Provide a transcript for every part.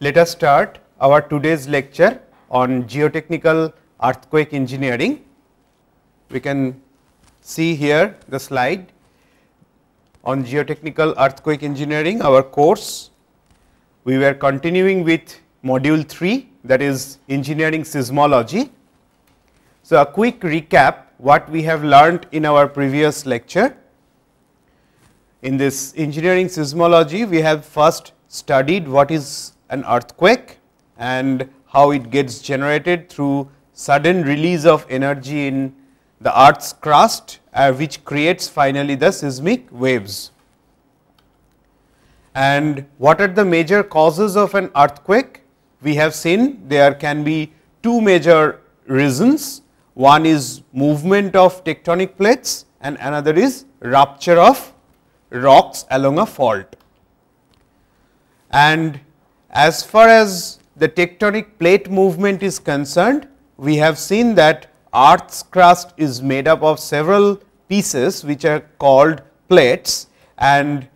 Let us start our today's lecture on geotechnical earthquake engineering. We can see here the slide on geotechnical earthquake engineering our course. We were continuing with module 3 that is engineering seismology. So, a quick recap what we have learned in our previous lecture. In this engineering seismology, we have first studied what is an earthquake and how it gets generated through sudden release of energy in the earth's crust uh, which creates finally the seismic waves. And what are the major causes of an earthquake? We have seen there can be two major reasons. One is movement of tectonic plates and another is rupture of rocks along a fault. And as far as the tectonic plate movement is concerned, we have seen that earth's crust is made up of several pieces which are called plates and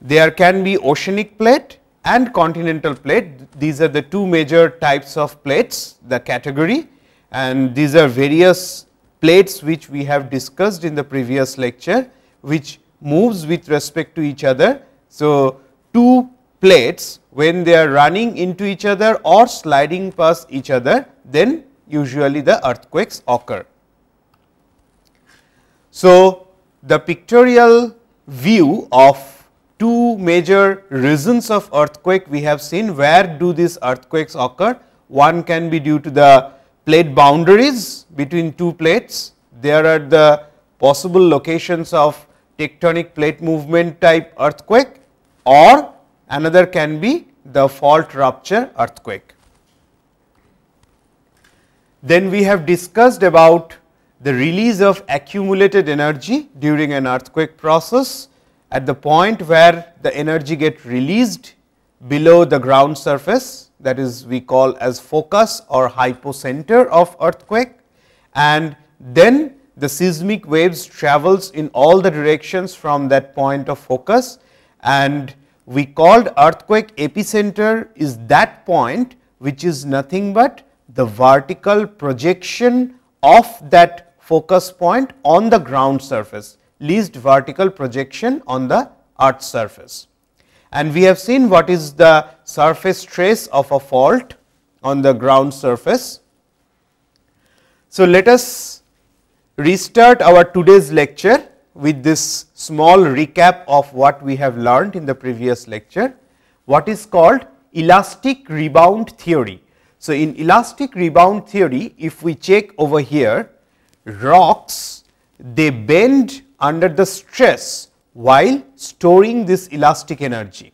there can be oceanic plate and continental plate. These are the two major types of plates, the category and these are various plates which we have discussed in the previous lecture, which moves with respect to each other. So, two plates when they are running into each other or sliding past each other, then usually the earthquakes occur. So, the pictorial view of two major reasons of earthquake we have seen where do these earthquakes occur. One can be due to the plate boundaries between two plates. There are the possible locations of tectonic plate movement type earthquake or another can be the fault rupture earthquake. Then we have discussed about the release of accumulated energy during an earthquake process at the point where the energy get released below the ground surface that is we call as focus or hypocenter of earthquake and then the seismic waves travels in all the directions from that point of focus and we called earthquake epicenter is that point which is nothing but the vertical projection of that focus point on the ground surface, least vertical projection on the earth surface. And we have seen what is the surface trace of a fault on the ground surface. So, let us restart our today's lecture with this small recap of what we have learned in the previous lecture, what is called elastic rebound theory. So, in elastic rebound theory, if we check over here, rocks they bend under the stress while storing this elastic energy.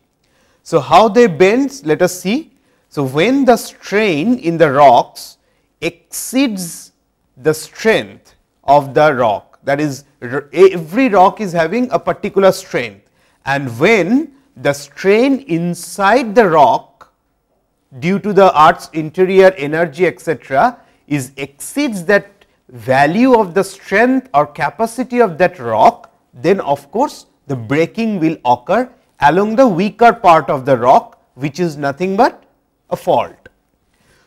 So, how they bend? Let us see. So, when the strain in the rocks exceeds the strength of the rock, that is every rock is having a particular strength and when the strain inside the rock due to the earth's interior energy etc., is exceeds that value of the strength or capacity of that rock, then of course, the breaking will occur along the weaker part of the rock which is nothing but a fault.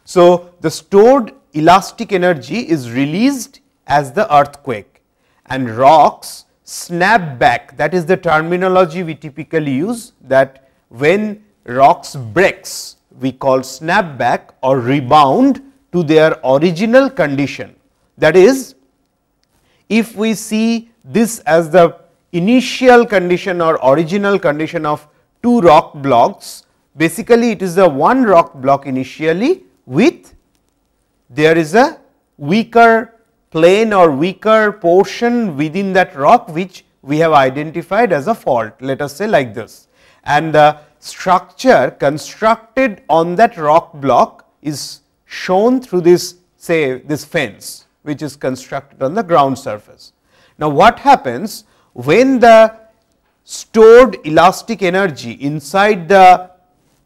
So, the stored elastic energy is released as the earthquake and rocks snap back that is the terminology we typically use that when rocks breaks we call snap back or rebound to their original condition. That is, if we see this as the initial condition or original condition of two rock blocks, basically it is the one rock block initially with there is a weaker plane or weaker portion within that rock which we have identified as a fault, let us say like this. And the structure constructed on that rock block is shown through this say this fence which is constructed on the ground surface. Now, what happens when the stored elastic energy inside the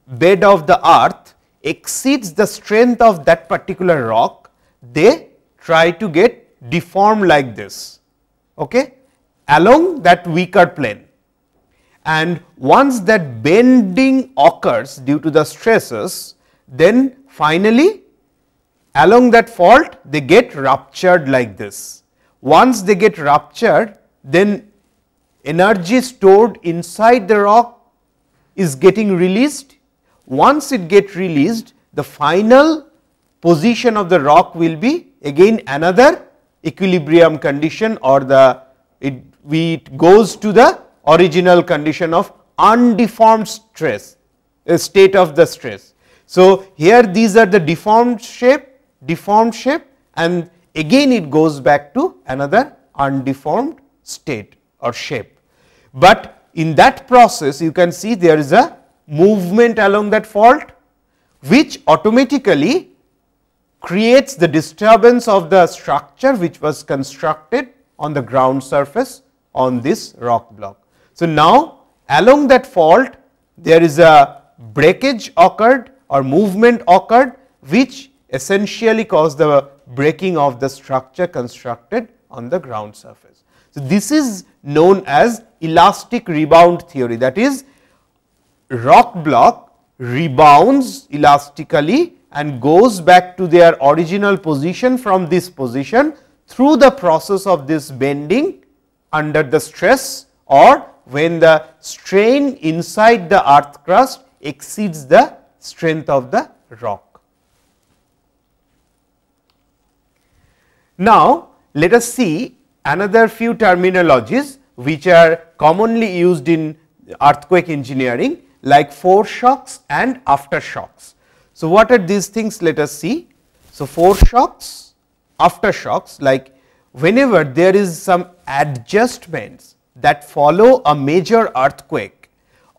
bed of the earth exceeds the strength of that particular rock, they try to get deformed like this okay, along that weaker plane and once that bending occurs due to the stresses, then finally along that fault they get ruptured like this. Once they get ruptured, then energy stored inside the rock is getting released. Once it get released, the final position of the rock will be again another equilibrium condition or the it, we, it goes to the original condition of undeformed stress, a state of the stress. So, here these are the deformed shape, deformed shape and again it goes back to another undeformed state or shape. But in that process you can see there is a movement along that fault which automatically creates the disturbance of the structure which was constructed on the ground surface on this rock block. So, now along that fault there is a breakage occurred or movement occurred which essentially caused the breaking of the structure constructed on the ground surface. So, this is known as elastic rebound theory that is rock block rebounds elastically and goes back to their original position from this position through the process of this bending under the stress or when the strain inside the earth crust exceeds the strength of the rock. Now, let us see another few terminologies which are commonly used in earthquake engineering like foreshocks and aftershocks. So, what are these things let us see. So, foreshocks, aftershocks like whenever there is some adjustments that follow a major earthquake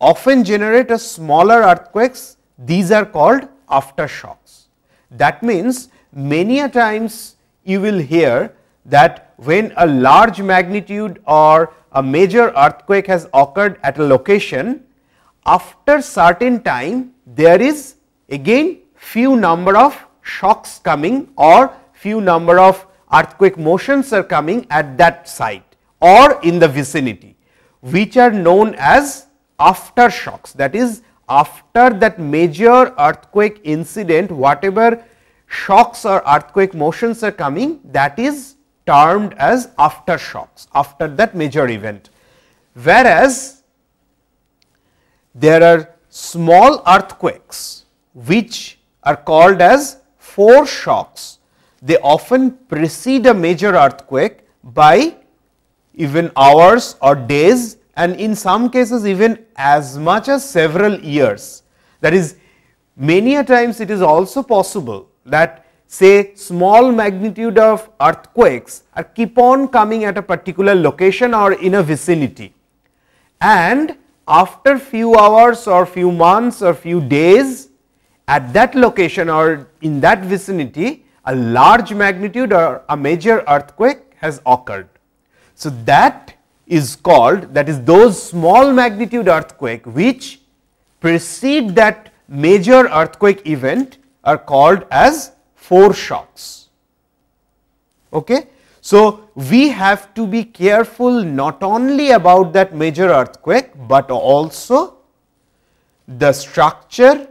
often generate a smaller earthquakes these are called aftershocks. That means, many a times you will hear that when a large magnitude or a major earthquake has occurred at a location, after certain time there is again few number of shocks coming or few number of earthquake motions are coming at that site or in the vicinity, which are known as aftershocks. That is after that major earthquake incident, whatever shocks or earthquake motions are coming, that is termed as aftershocks after that major event. Whereas, there are small earthquakes which are called as foreshocks they often precede a major earthquake by even hours or days and in some cases even as much as several years. That is many a times it is also possible that say small magnitude of earthquakes are keep on coming at a particular location or in a vicinity and after few hours or few months or few days at that location or in that vicinity a large magnitude or a major earthquake has occurred. So, that is called that is those small magnitude earthquake which precede that major earthquake event are called as foreshocks. Okay. So, we have to be careful not only about that major earthquake, but also the structure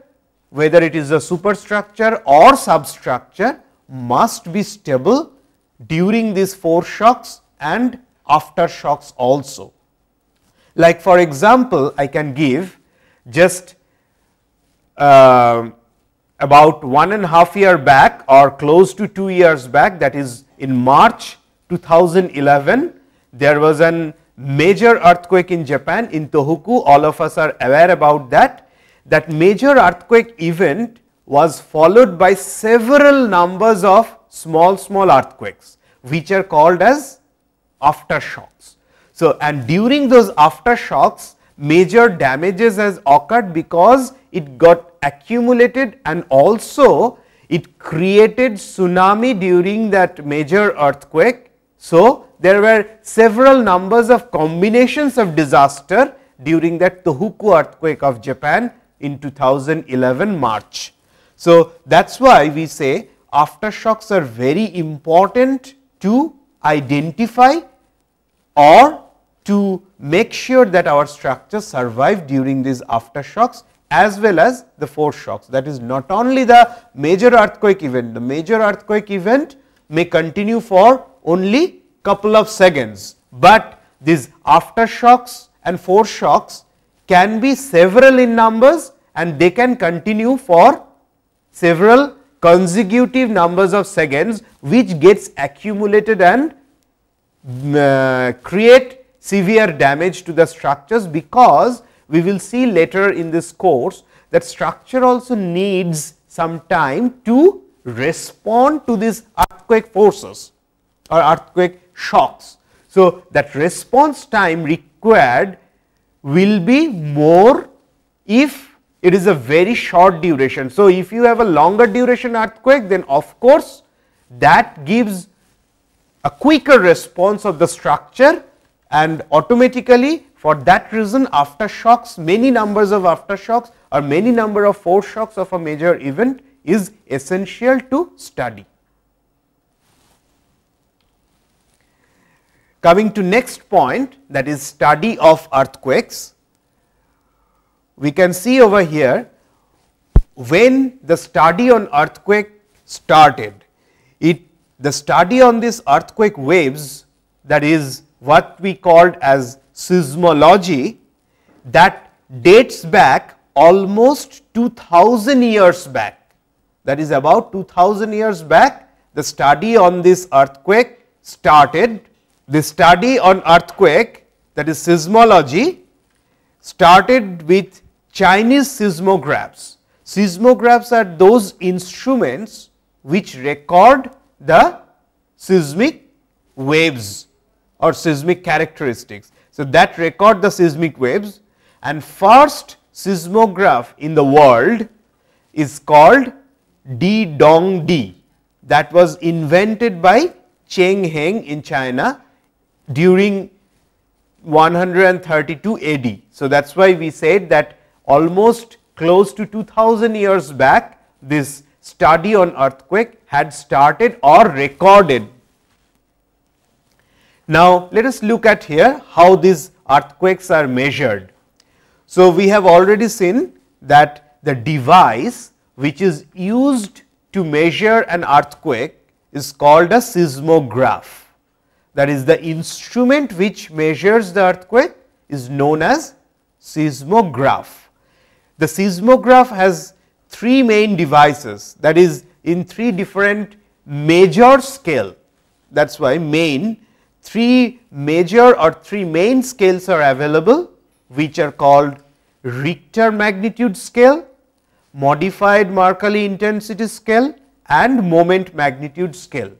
whether it is a superstructure or substructure must be stable during these foreshocks and aftershocks also. Like for example, I can give just uh, about one and a half year back or close to two years back that is in March 2011, there was a major earthquake in Japan in Tohoku, all of us are aware about that. That major earthquake event was followed by several numbers of small small earthquakes which are called as aftershocks. So, and during those aftershocks major damages has occurred because it got accumulated and also it created tsunami during that major earthquake. So, there were several numbers of combinations of disaster during that Tohoku earthquake of Japan in 2011 March. So, that is why we say aftershocks are very important to identify or to make sure that our structure survive during these aftershocks as well as the foreshocks. That is not only the major earthquake event, the major earthquake event may continue for only couple of seconds, but these aftershocks and foreshocks can be several in numbers and they can continue for several consecutive numbers of seconds which gets accumulated and uh, create severe damage to the structures because we will see later in this course that structure also needs some time to respond to these earthquake forces or earthquake shocks. So, that response time required will be more if it is a very short duration. So, if you have a longer duration earthquake then of course, that gives a quicker response of the structure and automatically for that reason aftershocks many numbers of aftershocks or many number of foreshocks of a major event is essential to study. Coming to next point that is study of earthquakes. We can see over here when the study on earthquake started, it the study on this earthquake waves that is what we called as seismology that dates back almost 2000 years back. That is about 2000 years back the study on this earthquake started the study on earthquake that is seismology started with Chinese seismographs. Seismographs are those instruments which record the seismic waves or seismic characteristics. So, that record the seismic waves and first seismograph in the world is called D Dong Di that was invented by Cheng Heng in China during 132 AD. So, that is why we said that almost close to 2000 years back this study on earthquake had started or recorded. Now, let us look at here how these earthquakes are measured. So, we have already seen that the device which is used to measure an earthquake is called a seismograph that is the instrument which measures the earthquake is known as seismograph. The seismograph has three main devices that is in three different major scale that is why main three major or three main scales are available which are called Richter magnitude scale, modified Mercalli intensity scale and moment magnitude scale.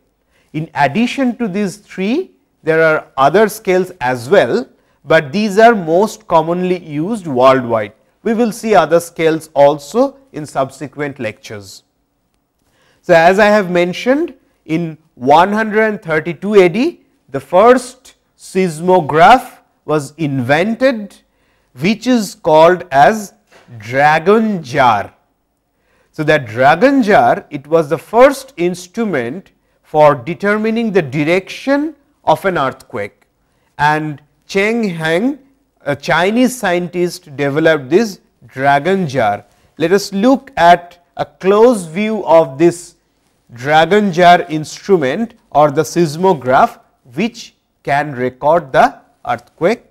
In addition to these three, there are other scales as well, but these are most commonly used worldwide. We will see other scales also in subsequent lectures. So, as I have mentioned in 132 AD, the first seismograph was invented which is called as dragon jar. So, that dragon jar it was the first instrument for determining the direction of an earthquake and Cheng Heng a Chinese scientist developed this dragon jar. Let us look at a close view of this dragon jar instrument or the seismograph which can record the earthquake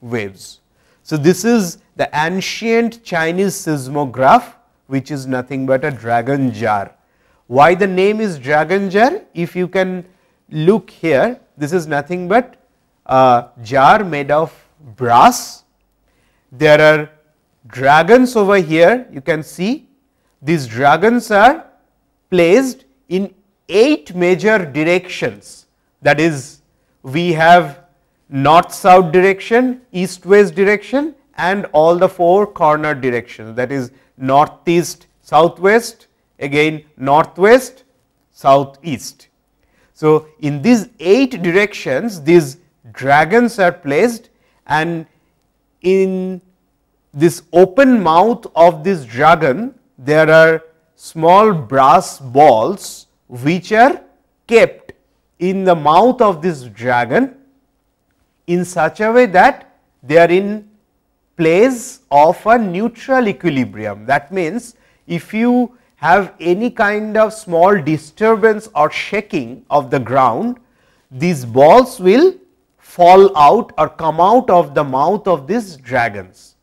waves. So, this is the ancient Chinese seismograph which is nothing but a dragon jar. Why the name is dragon jar? If you can look here, this is nothing but a jar made of brass. There are dragons over here, you can see these dragons are placed in 8 major directions. That is, we have north south direction, east west direction and all the four corner directions that is northeast, southwest, again northwest, southeast. So, in these 8 directions these dragons are placed and in this open mouth of this dragon there are small brass balls which are kept in the mouth of this dragon in such a way that they are in place of a neutral equilibrium. That means, if you have any kind of small disturbance or shaking of the ground, these balls will fall out or come out of the mouth of these dragons.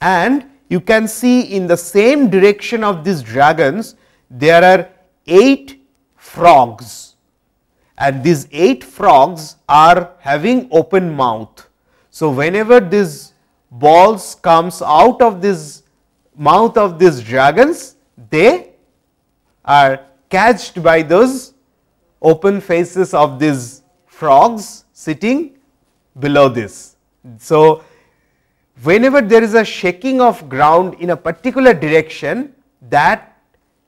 And you can see in the same direction of these dragons, there are 8 frogs and these 8 frogs are having open mouth. So, whenever these balls comes out of this mouth of these dragons, they are catched by those open faces of these frogs sitting below this. So, whenever there is a shaking of ground in a particular direction that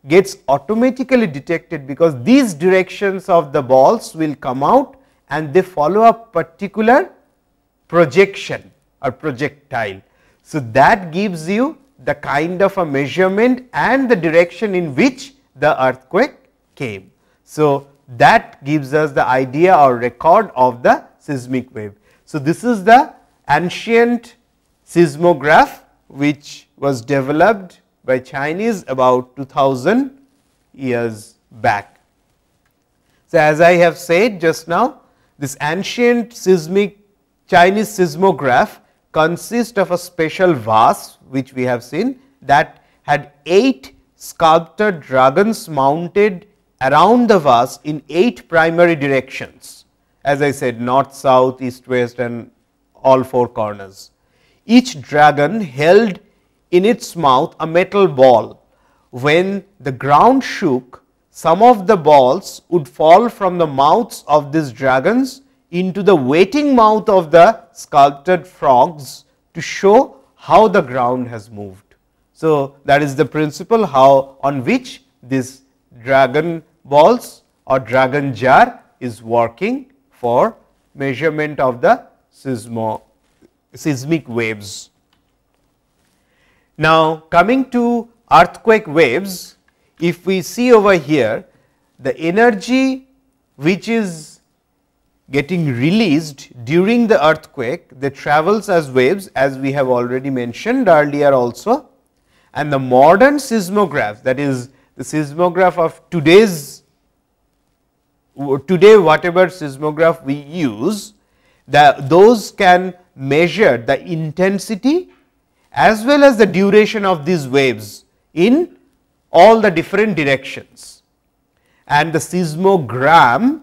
gets automatically detected because these directions of the balls will come out and they follow a particular projection or projectile. So, that gives you the kind of a measurement and the direction in which the earthquake came. So, that gives us the idea or record of the seismic wave. So, this is the ancient seismograph which was developed by Chinese about 2000 years back. So, as I have said just now this ancient seismic Chinese seismograph consists of a special vase which we have seen that had 8 sculpted dragons mounted around the vase in 8 primary directions as I said north, south, east, west and all four corners. Each dragon held in its mouth a metal ball. When the ground shook, some of the balls would fall from the mouths of these dragons into the waiting mouth of the sculpted frogs to show how the ground has moved. So, that is the principle how on which this dragon balls or dragon jar is working for measurement of the seismo, seismic waves. Now, coming to earthquake waves, if we see over here the energy which is getting released during the earthquake, they travels as waves as we have already mentioned earlier also. And the modern seismograph that is the seismograph of today's today whatever seismograph we use, the, those can measure the intensity as well as the duration of these waves in all the different directions. And the seismogram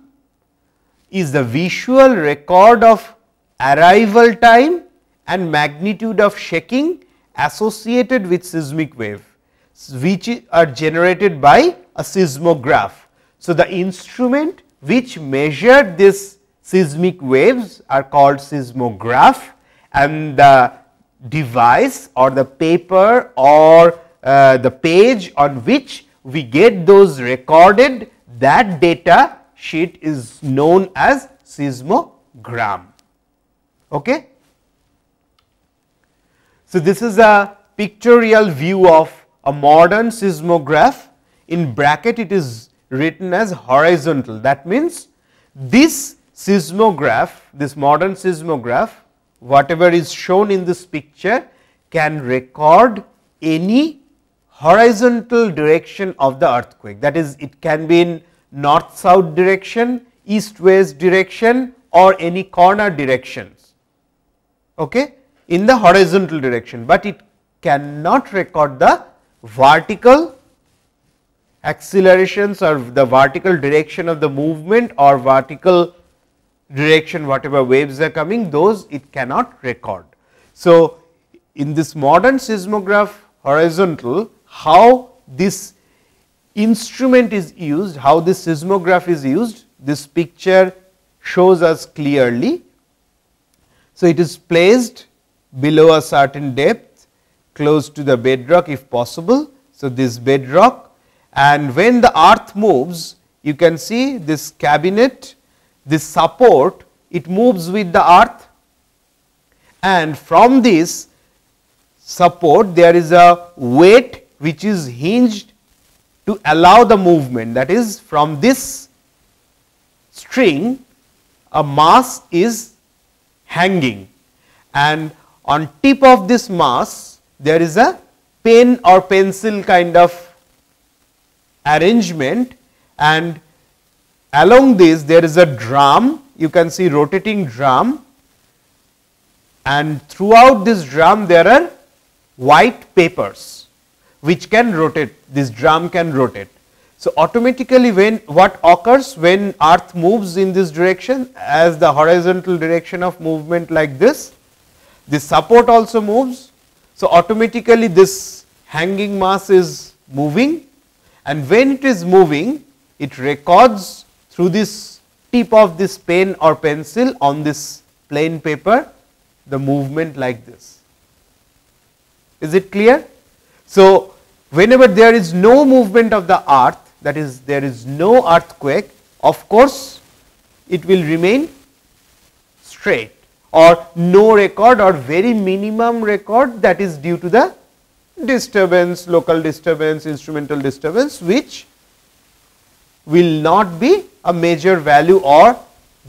is the visual record of arrival time and magnitude of shaking associated with seismic wave, which are generated by a seismograph. So, the instrument which measure this seismic waves are called seismograph and the device or the paper or uh, the page on which we get those recorded that data sheet is known as seismogram. Okay? So, this is a pictorial view of a modern seismograph in bracket it is written as horizontal. That means this seismograph this modern seismograph whatever is shown in this picture can record any horizontal direction of the earthquake. That is, it can be in north south direction, east west direction or any corner directions. Okay, in the horizontal direction, but it cannot record the vertical accelerations or the vertical direction of the movement or vertical direction whatever waves are coming those it cannot record. So, in this modern seismograph horizontal how this instrument is used, how this seismograph is used, this picture shows us clearly. So, it is placed below a certain depth close to the bedrock if possible. So, this bedrock and when the earth moves you can see this cabinet this support it moves with the earth. And from this support there is a weight which is hinged to allow the movement. That is from this string a mass is hanging. And on tip of this mass there is a pen or pencil kind of arrangement and along this there is a drum. You can see rotating drum. And throughout this drum there are white papers which can rotate. This drum can rotate. So, automatically when what occurs when earth moves in this direction as the horizontal direction of movement like this, this support also moves. So, automatically this hanging mass is moving and when it is moving it records through this tip of this pen or pencil on this plain paper the movement like this. Is it clear? So, whenever there is no movement of the earth that is there is no earthquake of course, it will remain straight or no record or very minimum record that is due to the disturbance, local disturbance, instrumental disturbance which will not be a major value or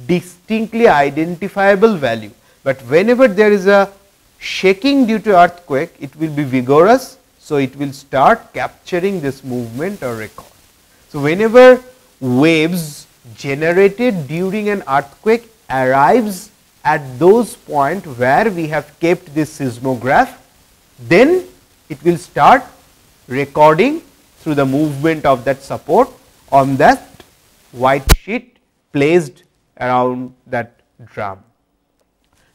distinctly identifiable value but whenever there is a shaking due to earthquake, it will be vigorous. So, it will start capturing this movement or record. So, whenever waves generated during an earthquake arrives at those point where we have kept this seismograph, then it will start recording through the movement of that support on that white sheet placed around that drum.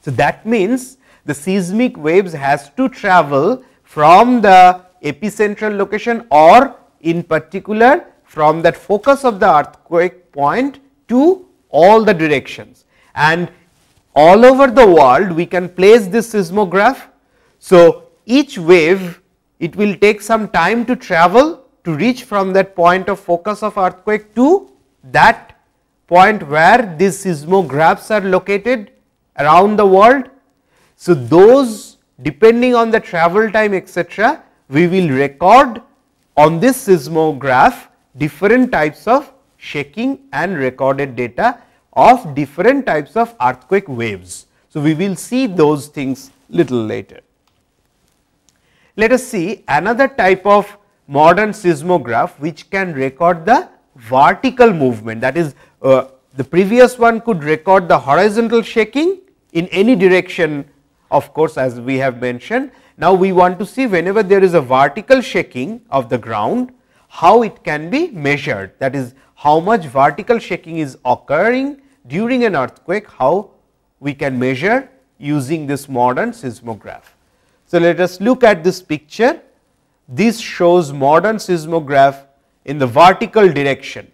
So, that means the seismic waves has to travel from the epicentral location or in particular from that focus of the earthquake point to all the directions and all over the world we can place this seismograph. So, each wave it will take some time to travel to reach from that point of focus of earthquake to that point where these seismographs are located around the world. So, those depending on the travel time etc., we will record on this seismograph different types of shaking and recorded data of different types of earthquake waves. So, we will see those things little later. Let us see another type of modern seismograph which can record the vertical movement that is uh, the previous one could record the horizontal shaking in any direction of course, as we have mentioned. Now, we want to see whenever there is a vertical shaking of the ground, how it can be measured that is how much vertical shaking is occurring during an earthquake, how we can measure using this modern seismograph. So, let us look at this picture. This shows modern seismograph in the vertical direction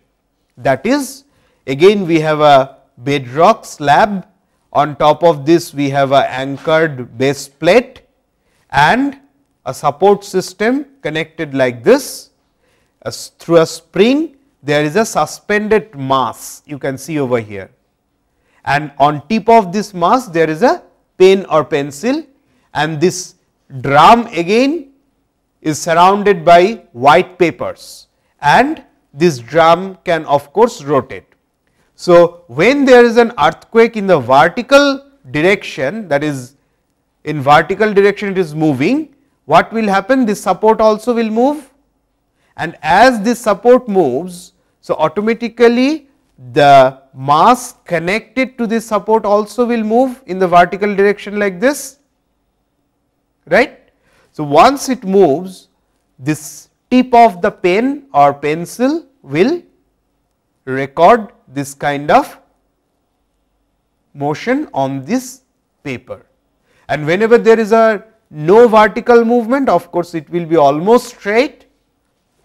that is again we have a bedrock slab on top of this we have a anchored base plate and a support system connected like this As through a spring there is a suspended mass you can see over here and on tip of this mass there is a pen or pencil and this drum again is surrounded by white papers and this drum can of course rotate. So, when there is an earthquake in the vertical direction that is in vertical direction it is moving, what will happen? This support also will move and as this support moves, so automatically the mass connected to this support also will move in the vertical direction like this, right. So, once it moves, this tip of the pen or pencil will record this kind of motion on this paper. And whenever there is a no vertical movement of course, it will be almost straight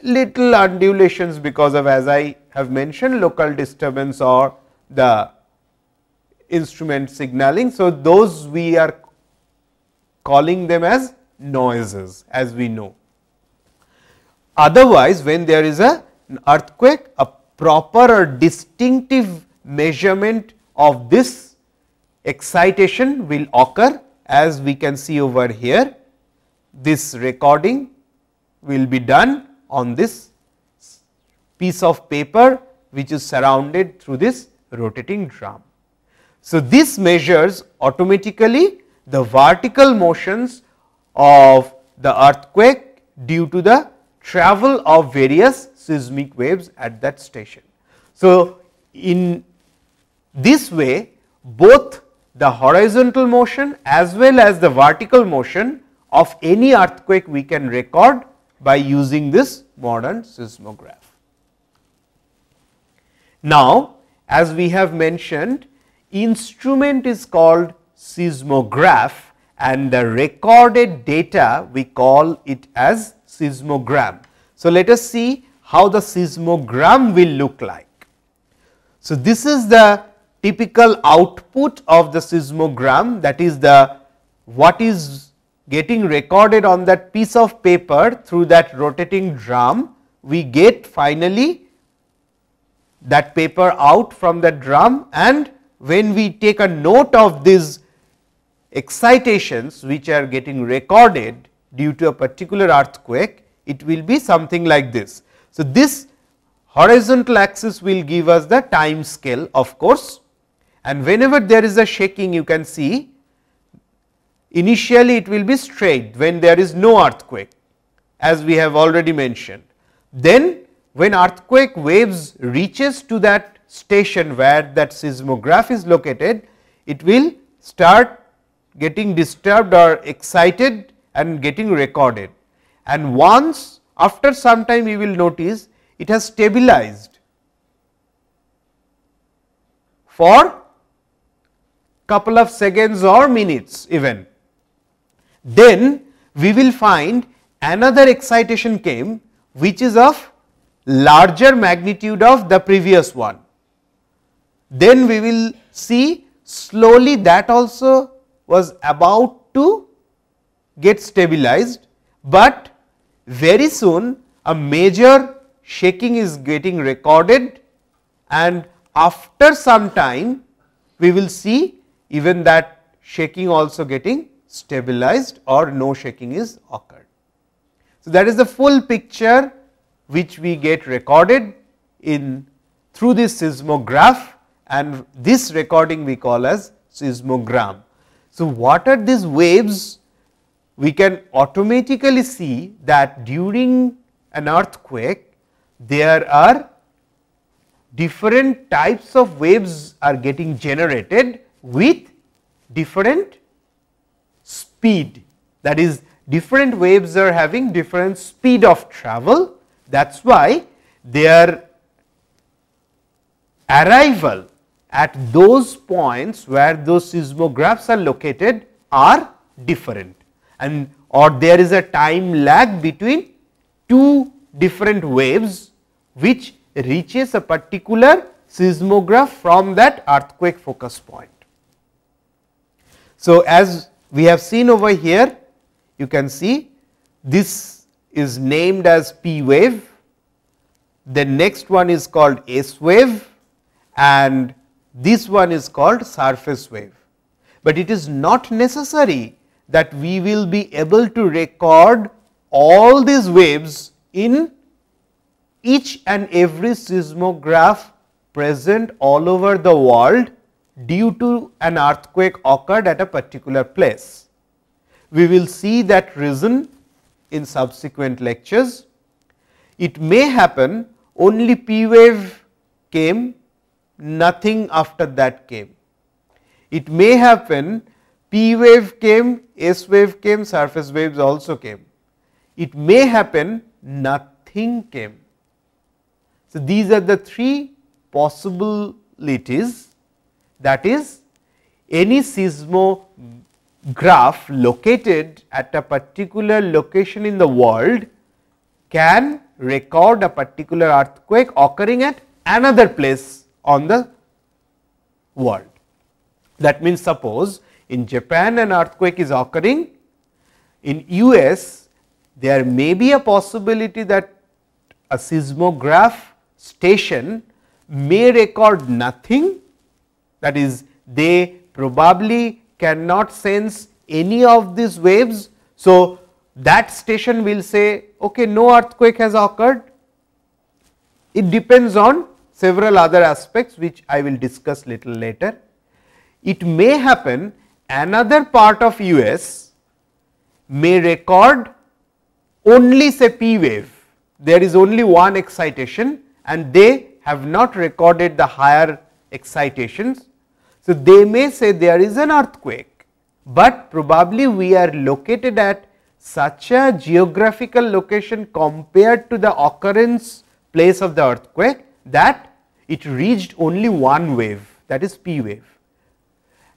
little undulations because of as I have mentioned local disturbance or the instrument signaling. So, those we are calling them as noises as we know. Otherwise, when there is a earthquake a proper or distinctive measurement of this excitation will occur as we can see over here. This recording will be done on this piece of paper which is surrounded through this rotating drum. So, this measures automatically the vertical motions of the earthquake due to the travel of various seismic waves at that station. So, in this way both the horizontal motion as well as the vertical motion of any earthquake we can record by using this modern seismograph. Now, as we have mentioned instrument is called seismograph and the recorded data we call it as seismogram. So, let us see how the seismogram will look like. So, this is the typical output of the seismogram that is the what is getting recorded on that piece of paper through that rotating drum we get finally that paper out from the drum and when we take a note of these excitations which are getting recorded due to a particular earthquake, it will be something like this. So, this horizontal axis will give us the time scale of course, and whenever there is a shaking you can see initially it will be straight when there is no earthquake as we have already mentioned. Then when earthquake waves reaches to that station where that seismograph is located, it will start getting disturbed or excited and getting recorded. And once after some time you will notice it has stabilized for couple of seconds or minutes even. Then we will find another excitation came which is of larger magnitude of the previous one. Then we will see slowly that also was about to get stabilized, but very soon a major shaking is getting recorded and after some time we will see even that shaking also getting stabilized or no shaking is occurred. So, that is the full picture which we get recorded in through this seismograph and this recording we call as seismogram. So, what are these waves? We can automatically see that during an earthquake there are different types of waves are getting generated with different speed that is different waves are having different speed of travel that is why their arrival at those points where those seismographs are located are different and or there is a time lag between two different waves which reaches a particular seismograph from that earthquake focus point. So, as we have seen over here you can see this is named as P wave, the next one is called S wave and this one is called surface wave. But it is not necessary that we will be able to record all these waves in each and every seismograph present all over the world due to an earthquake occurred at a particular place. We will see that reason in subsequent lectures. It may happen only P wave came, nothing after that came. It may happen P wave came, S wave came, surface waves also came. It may happen nothing came. So, these are the three possibilities that is any seismo graph located at a particular location in the world can record a particular earthquake occurring at another place on the world. That means, suppose in Japan an earthquake is occurring, in US there may be a possibility that a seismograph station may record nothing that is they probably cannot sense any of these waves. So, that station will say okay no earthquake has occurred. It depends on several other aspects which I will discuss little later. it may happen another part of US may record only say P wave. There is only one excitation and they have not recorded the higher excitations. So, they may say there is an earthquake, but probably we are located at such a geographical location compared to the occurrence place of the earthquake that it reached only one wave that is P wave.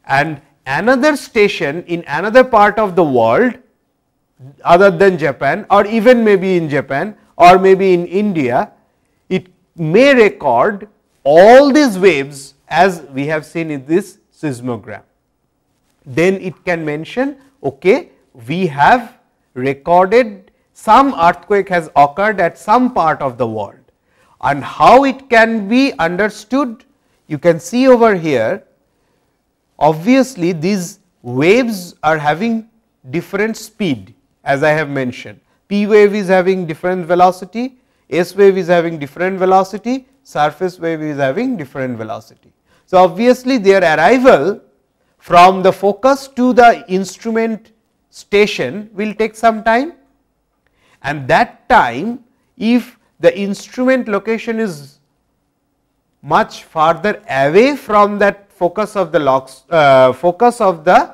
And another station in another part of the world other than Japan or even maybe in Japan or maybe in India, it may record all these waves as we have seen in this seismogram. Then it can mention okay, we have recorded some earthquake has occurred at some part of the world and how it can be understood you can see over here obviously these waves are having different speed as I have mentioned. P wave is having different velocity, S wave is having different velocity, surface wave is having different velocity. So, obviously, their arrival from the focus to the instrument station will take some time and that time if the instrument location is much farther away from that focus of the locks, uh, focus of the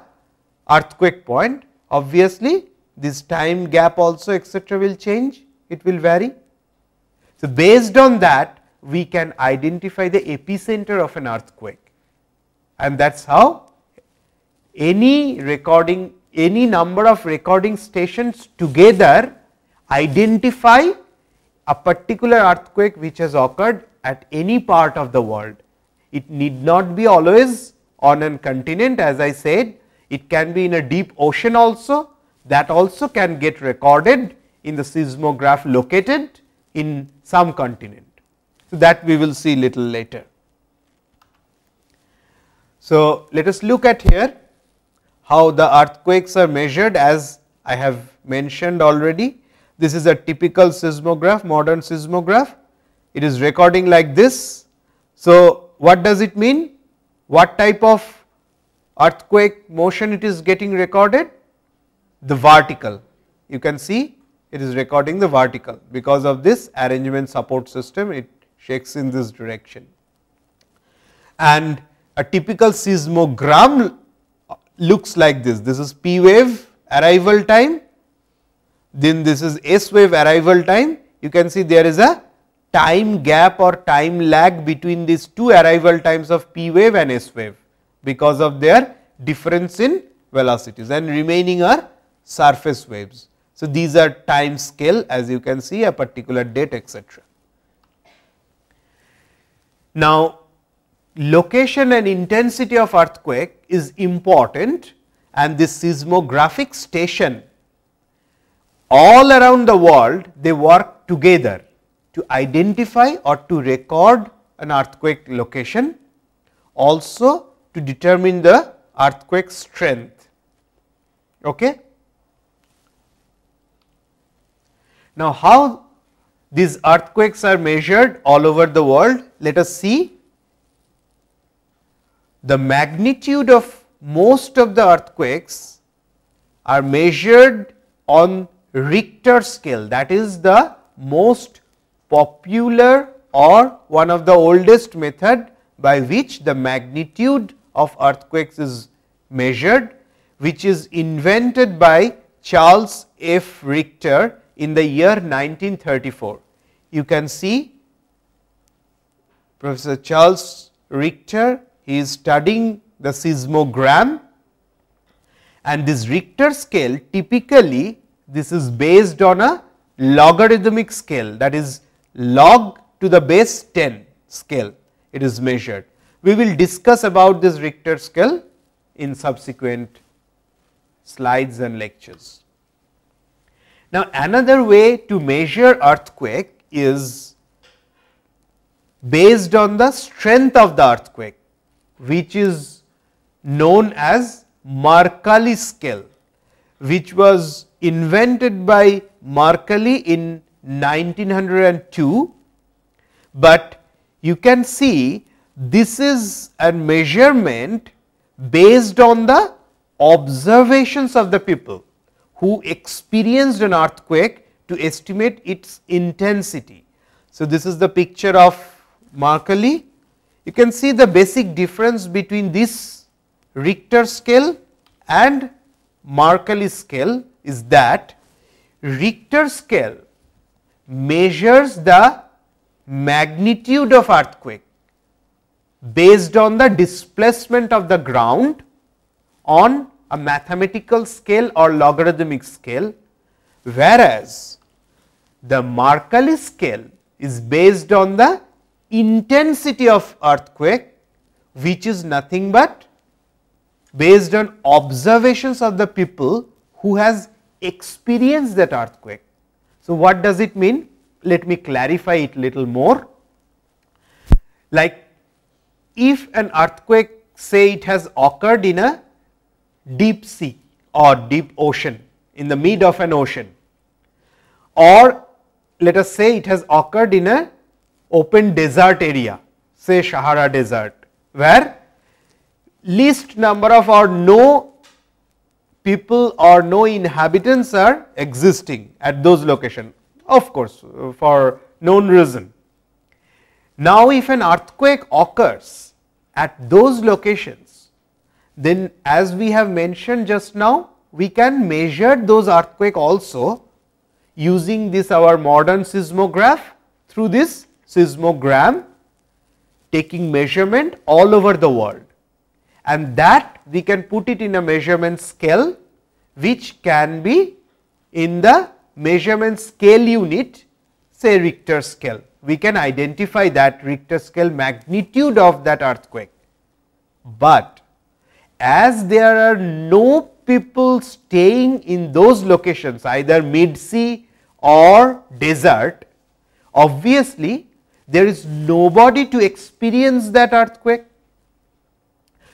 earthquake point obviously this time gap also etc., will change, it will vary. So, based on that we can identify the epicenter of an earthquake and that is how any recording any number of recording stations together identify a particular earthquake which has occurred at any part of the world. It need not be always on a continent as I said, it can be in a deep ocean also that also can get recorded in the seismograph located in some continent. So, that we will see little later. So, let us look at here how the earthquakes are measured as I have mentioned already. This is a typical seismograph, modern seismograph. It is recording like this. So, what does it mean? What type of earthquake motion it is getting recorded? the vertical. You can see it is recording the vertical because of this arrangement support system it shakes in this direction. And a typical seismogram looks like this, this is P wave arrival time, then this is S wave arrival time. You can see there is a time gap or time lag between these two arrival times of P wave and S wave because of their difference in velocities and remaining are surface waves. So, these are time scale as you can see a particular date etc. Now, location and intensity of earthquake is important and this seismographic station all around the world they work together to identify or to record an earthquake location also to determine the earthquake strength. Okay. Now, how these earthquakes are measured all over the world? Let us see the magnitude of most of the earthquakes are measured on Richter scale that is the most popular or one of the oldest method by which the magnitude of earthquakes is measured which is invented by Charles F. Richter in the year 1934. You can see Professor Charles Richter, he is studying the seismogram and this Richter scale typically this is based on a logarithmic scale that is log to the base 10 scale it is measured. We will discuss about this Richter scale in subsequent slides and lectures. Now, another way to measure earthquake is based on the strength of the earthquake, which is known as Mercalli scale, which was invented by Mercalli in 1902, but you can see this is a measurement based on the observations of the people who experienced an earthquake to estimate its intensity. So, this is the picture of Mercalli. You can see the basic difference between this Richter scale and Mercalli scale is that Richter scale measures the magnitude of earthquake based on the displacement of the ground on a mathematical scale or logarithmic scale, whereas the Mercalli scale is based on the intensity of earthquake which is nothing but based on observations of the people who has experienced that earthquake. So, what does it mean? Let me clarify it little more. Like if an earthquake say it has occurred in a deep sea or deep ocean in the mid of an ocean or let us say it has occurred in a open desert area say Sahara desert where least number of or no people or no inhabitants are existing at those locations of course for known reason. Now, if an earthquake occurs at those locations then as we have mentioned just now we can measure those earthquake also using this our modern seismograph through this seismogram taking measurement all over the world and that we can put it in a measurement scale which can be in the measurement scale unit say Richter scale. We can identify that Richter scale magnitude of that earthquake, but as there are no people staying in those locations either mid sea or desert, obviously there is nobody to experience that earthquake.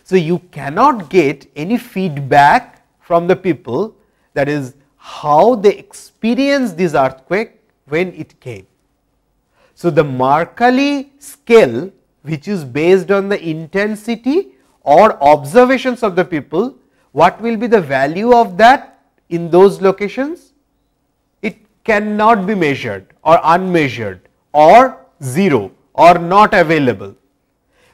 So, you cannot get any feedback from the people that is how they experience this earthquake when it came. So, the Mercalli scale which is based on the intensity or observations of the people, what will be the value of that in those locations? It cannot be measured or unmeasured or 0 or not available,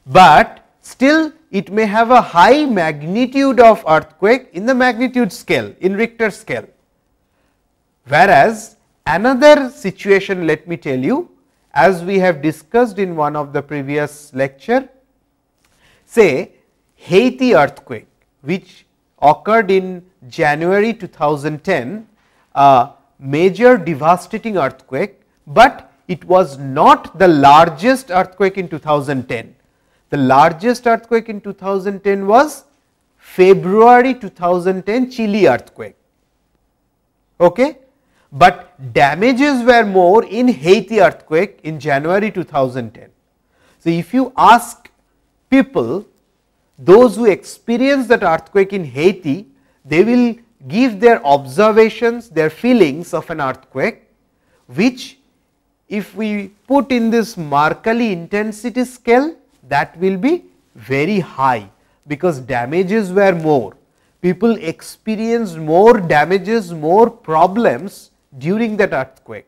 but still it may have a high magnitude of earthquake in the magnitude scale in Richter scale. Whereas, another situation let me tell you as we have discussed in one of the previous lecture say Haiti earthquake which occurred in January 2010 a major devastating earthquake, but it was not the largest earthquake in 2010 the largest earthquake in 2010 was February 2010 Chile earthquake. Okay? But damages were more in Haiti earthquake in January 2010. So, if you ask people those who experienced that earthquake in Haiti, they will give their observations, their feelings of an earthquake, which if we put in this Mercalli intensity scale, that will be very high because damages were more. People experienced more damages, more problems during that earthquake.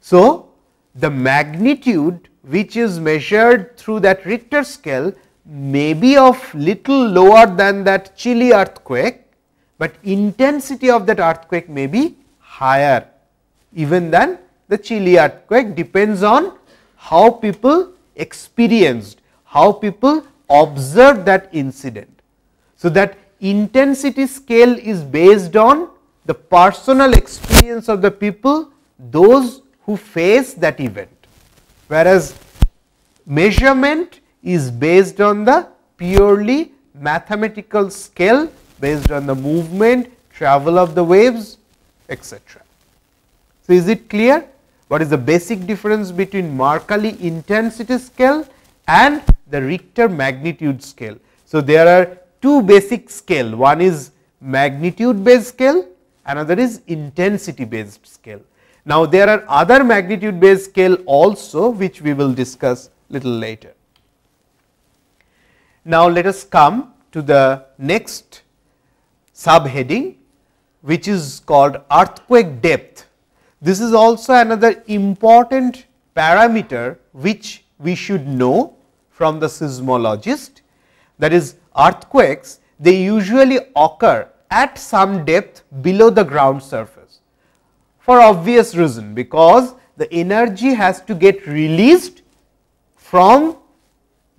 So, the magnitude which is measured through that Richter scale may be of little lower than that Chile earthquake, but intensity of that earthquake may be higher even than the Chile earthquake depends on how people experienced, how people observed that incident. So, that intensity scale is based on the personal experience of the people, those who face that event, whereas measurement is based on the purely mathematical scale based on the movement, travel of the waves, etc. So, is it clear? what is the basic difference between Mercalli intensity scale and the Richter magnitude scale. So, there are two basic scale, one is magnitude based scale, another is intensity based scale. Now, there are other magnitude based scale also which we will discuss little later. Now, let us come to the next subheading which is called earthquake depth. This is also another important parameter which we should know from the seismologist that is earthquakes they usually occur at some depth below the ground surface for obvious reason because the energy has to get released from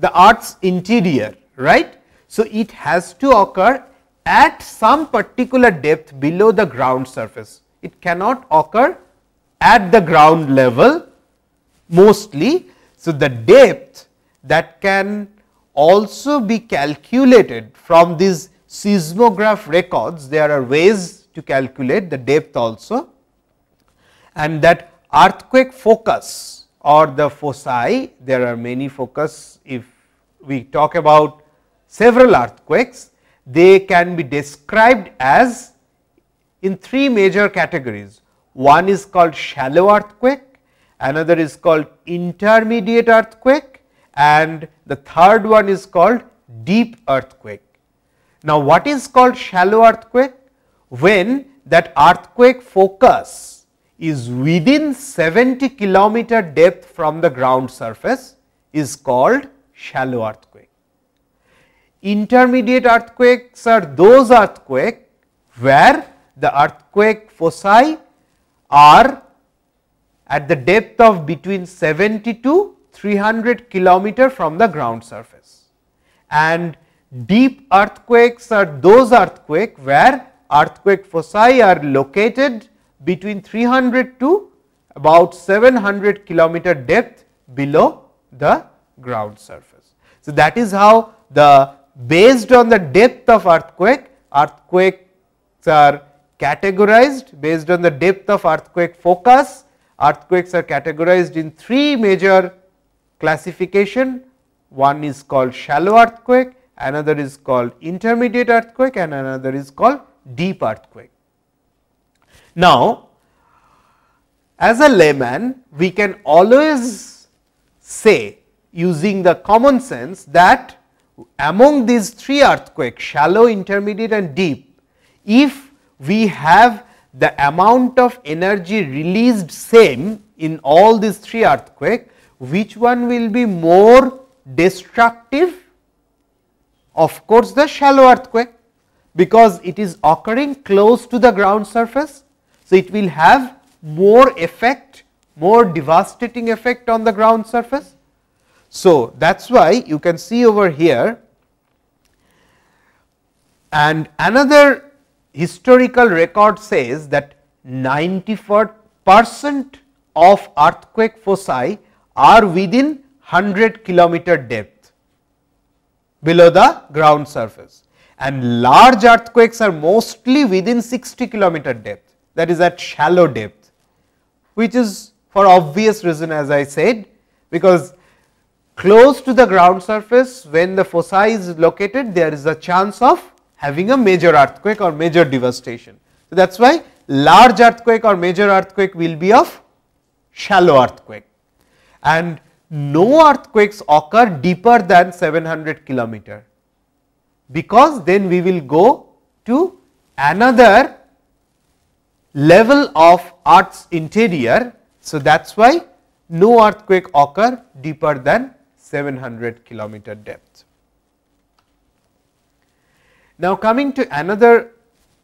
the earth's interior right. So, it has to occur at some particular depth below the ground surface. It cannot occur at the ground level mostly. So, the depth that can also be calculated from these seismograph records, there are ways to calculate the depth also and that earthquake focus or the foci, there are many focus if we talk about several earthquakes, they can be described as in three major categories. One is called shallow earthquake, another is called intermediate earthquake and the third one is called deep earthquake. Now, what is called shallow earthquake? When that earthquake focus is within 70 kilometer depth from the ground surface is called shallow earthquake. Intermediate earthquakes are those earthquakes where the earthquake foci are at the depth of between 70 to 300 kilometer from the ground surface. And deep earthquakes are those earthquakes where earthquake foci are located between 300 to about 700 kilometer depth below the ground surface. So, that is how the based on the depth of earthquake, earthquakes are categorized based on the depth of earthquake focus. Earthquakes are categorized in three major classification. One is called shallow earthquake, another is called intermediate earthquake and another is called deep earthquake. Now, as a layman, we can always say using the common sense that among these three earthquakes shallow, intermediate and deep, if we have the amount of energy released same in all these three earthquakes, which one will be more destructive? Of course, the shallow earthquake because it is occurring close to the ground surface. So, it will have more effect, more devastating effect on the ground surface so, that is why you can see over here. And another historical record says that 94 percent of earthquake foci are within 100 kilometer depth below the ground surface. And large earthquakes are mostly within 60 kilometer depth that is at shallow depth which is for obvious reason as I said because close to the ground surface when the foci is located there is a chance of having a major earthquake or major devastation. So, that is why large earthquake or major earthquake will be of shallow earthquake and no earthquakes occur deeper than 700 kilometer because then we will go to another level of earth's interior. So, that is why no earthquake occur deeper than 700 kilometer depth. Now, coming to another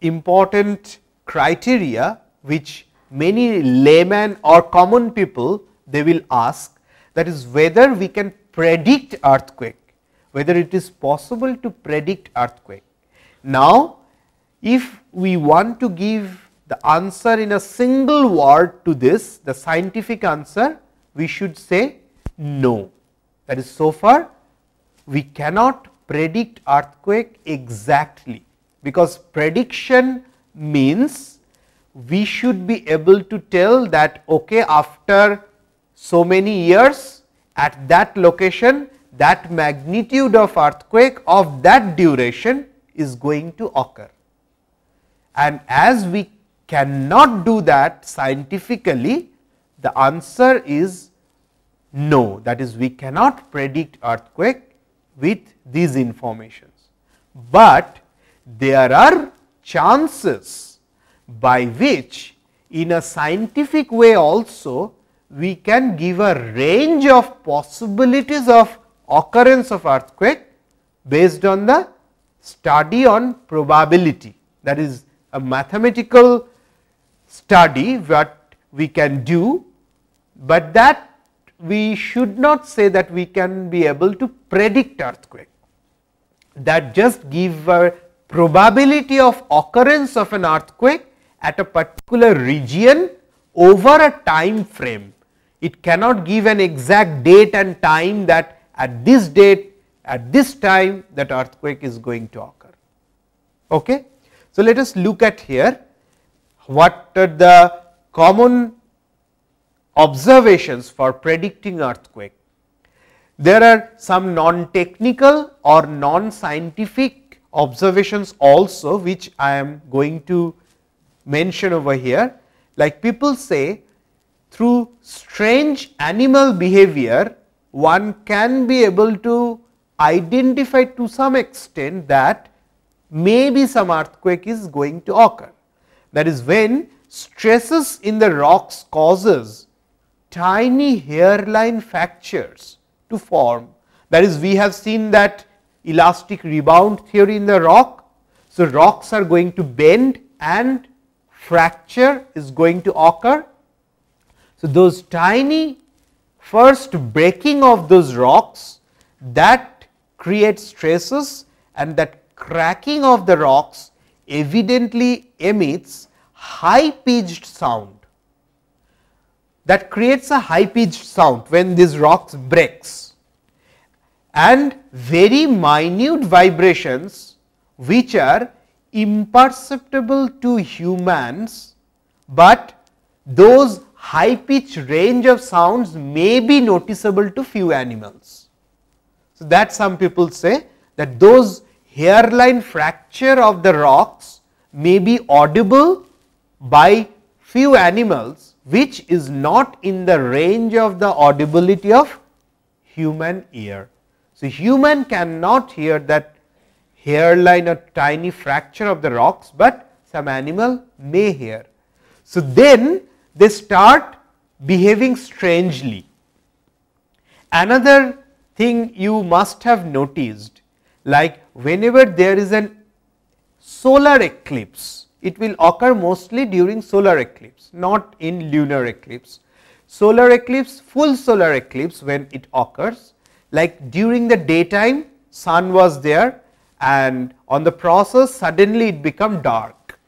important criteria which many laymen or common people they will ask that is whether we can predict earthquake, whether it is possible to predict earthquake. Now, if we want to give the answer in a single word to this, the scientific answer, we should say no. That is so far we cannot predict earthquake exactly, because prediction means we should be able to tell that okay, after so many years at that location that magnitude of earthquake of that duration is going to occur. And as we cannot do that scientifically, the answer is no, that is we cannot predict earthquake with these informations, but there are chances by which in a scientific way also we can give a range of possibilities of occurrence of earthquake based on the study on probability. That is a mathematical study what we can do, but that we should not say that we can be able to predict earthquake. That just give a probability of occurrence of an earthquake at a particular region over a time frame. It cannot give an exact date and time that at this date at this time that earthquake is going to occur. Okay. So, let us look at here what the common observations for predicting earthquake. There are some non-technical or non-scientific observations also which I am going to mention over here. Like people say through strange animal behavior one can be able to identify to some extent that maybe some earthquake is going to occur. That is when stresses in the rocks causes tiny hairline fractures to form. That is we have seen that elastic rebound theory in the rock. So, rocks are going to bend and fracture is going to occur. So, those tiny first breaking of those rocks that creates stresses and that cracking of the rocks evidently emits high pitched sound that creates a high pitched sound when these rocks breaks and very minute vibrations which are imperceptible to humans, but those high pitch range of sounds may be noticeable to few animals. So, that some people say that those hairline fracture of the rocks may be audible by few animals which is not in the range of the audibility of human ear. So, human cannot hear that hairline or tiny fracture of the rocks, but some animal may hear. So, then they start behaving strangely. Another thing you must have noticed like whenever there is an solar eclipse, it will occur mostly during solar eclipse, not in lunar eclipse. Solar eclipse, full solar eclipse when it occurs, like during the daytime sun was there and on the process suddenly it become dark.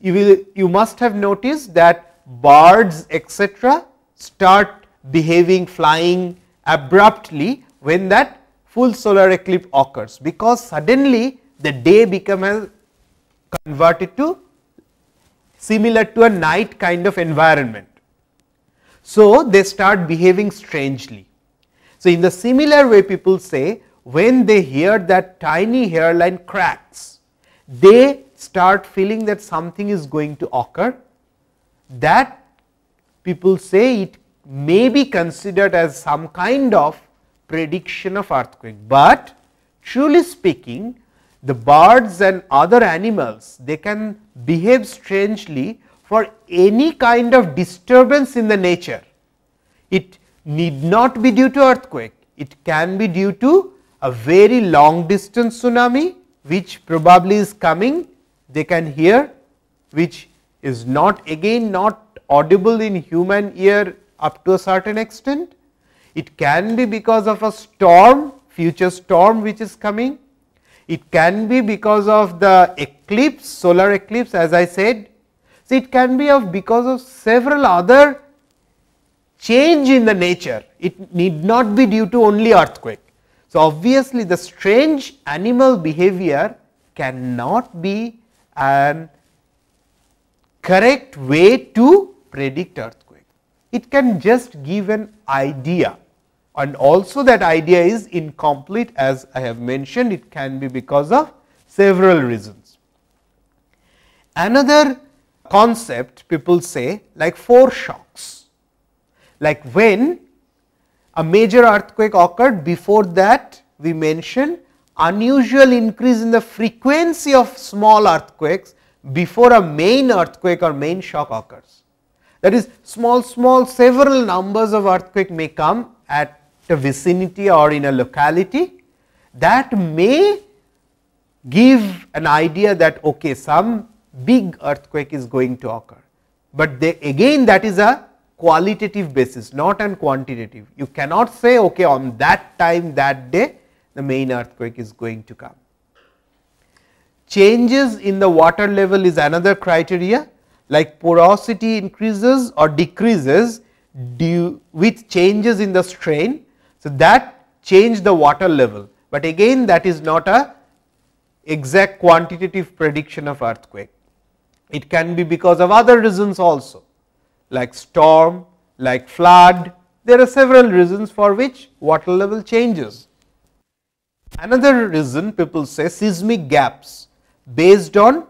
You will you must have noticed that birds etc., start behaving flying abruptly when that full solar eclipse occurs, because suddenly the day becomes converted to similar to a night kind of environment. So, they start behaving strangely. So, in the similar way people say when they hear that tiny hairline cracks, they start feeling that something is going to occur that people say it may be considered as some kind of prediction of earthquake, but truly speaking the birds and other animals they can behave strangely for any kind of disturbance in the nature. It need not be due to earthquake, it can be due to a very long distance tsunami which probably is coming they can hear which is not again not audible in human ear up to a certain extent. It can be because of a storm future storm which is coming it can be because of the eclipse, solar eclipse as I said. So, it can be of because of several other change in the nature. It need not be due to only earthquake. So, obviously, the strange animal behavior cannot be an correct way to predict earthquake. It can just give an idea and also that idea is incomplete as I have mentioned it can be because of several reasons. Another concept people say like foreshocks, like when a major earthquake occurred before that we mentioned unusual increase in the frequency of small earthquakes before a main earthquake or main shock occurs. That is small small several numbers of earthquake may come at a vicinity or in a locality that may give an idea that okay, some big earthquake is going to occur, but they again that is a qualitative basis not an quantitative. You cannot say okay, on that time that day the main earthquake is going to come. Changes in the water level is another criteria like porosity increases or decreases due with changes in the strain. So, that changed the water level, but again that is not a exact quantitative prediction of earthquake. It can be because of other reasons also like storm, like flood, there are several reasons for which water level changes. Another reason people say seismic gaps based on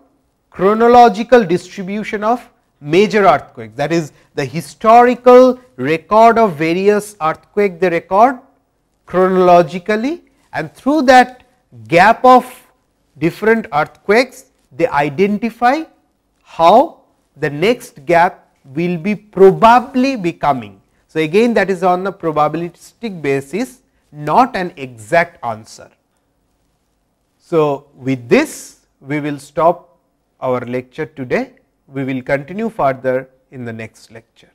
chronological distribution of major earthquakes that is the historical record of various earthquake they record chronologically and through that gap of different earthquakes they identify how the next gap will be probably becoming. So, again that is on the probabilistic basis not an exact answer. So, with this we will stop our lecture today. We will continue further in the next lecture.